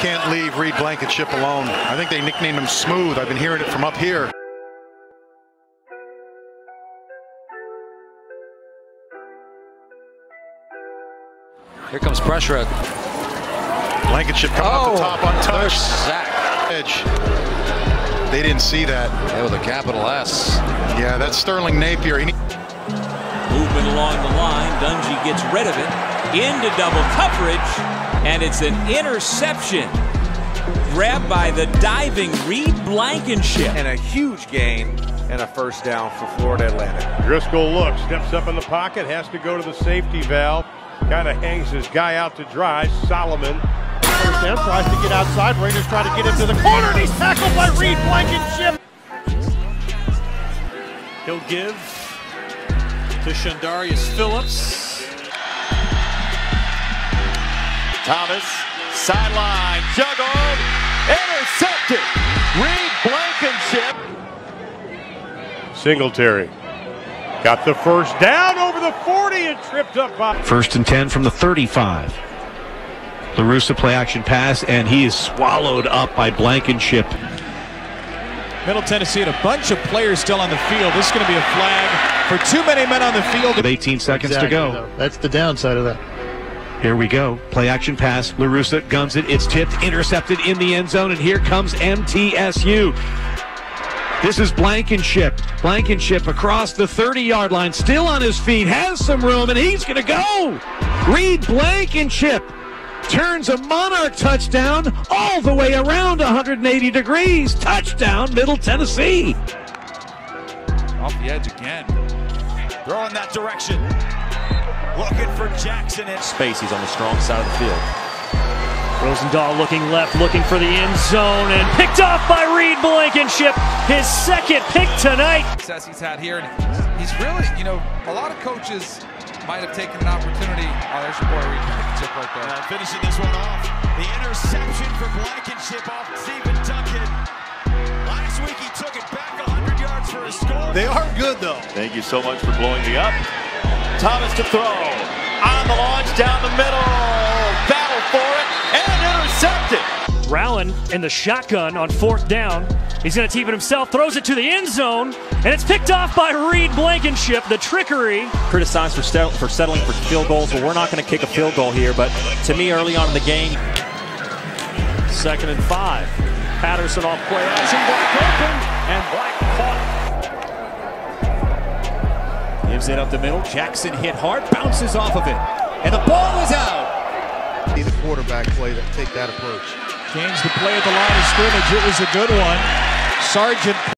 can't leave Reed Blankenship alone. I think they nicknamed him Smooth. I've been hearing it from up here. Here comes pressure. Blankenship coming oh, up the oh, top untouched. Sack. Edge. They didn't see that. Yeah, with a capital S. Yeah, that's Sterling Napier. He Movement along the line. Dungy gets rid of it. Into double coverage. And it's an interception. Grabbed by the diving Reed Blankenship. And a huge gain and a first down for Florida Atlantic. Driskel looks, steps up in the pocket, has to go to the safety valve. Kind of hangs his guy out to dry. Solomon First down, tries to get outside. Raiders try to get him to the corner, and he's tackled by Reed Blankenship. He'll give to Shandarius Phillips. Thomas, sideline, juggled, intercepted. Reed Blankenship. Singletary. Got the first down over the 40 and tripped up by. First and 10 from the 35. LaRussa play action pass, and he is swallowed up by Blankenship. Middle Tennessee and a bunch of players still on the field. This is going to be a flag for too many men on the field. With 18 seconds Exactly, to go. though. That's the downside of that. Here we go. Play action pass. LaRussa guns it. It's tipped, intercepted in the end zone, and here comes MTSU. This is Blankenship. Blankenship across the 30 yard line, still on his feet, has some room, and he's going to go. Reed Blankenship turns a Monarch touchdown all the way around 180 degrees. Touchdown, Middle Tennessee. Off the edge again. Throw in that direction. Looking for Jackson in space. He's on the strong side of the field. Rosendahl looking left, looking for the end zone, and picked off by Reed Blankenship. His second pick tonight. Success he's had here, and he's really, you know, a lot of coaches might have taken an opportunity. Oh, there's your boy Reed Blankenship right there. Uh, finishing this one off. The interception for Blankenship off Stephen Duncan. Last week he took it back 100 yards for a score. They are good, though. Thank you so much for blowing me up. Thomas to throw. On the launch, down the middle. Battle for it. And intercepted. Rowan in the shotgun on fourth down. He's going to keep it himself, throws it to the end zone, and it's picked off by Reed Blankenship. The trickery. Criticized for, settle, for settling for field goals. Well, we're not going to kick a field goal here, but to me, early on in the game, Second and five. Patterson off play action, Black open, and Black caught. Gives it up the middle. Jackson hit hard, bounces off of it. And the ball is out. Be the quarterback play that take that approach. Gains the play at the line of scrimmage. It was a good one. Sargent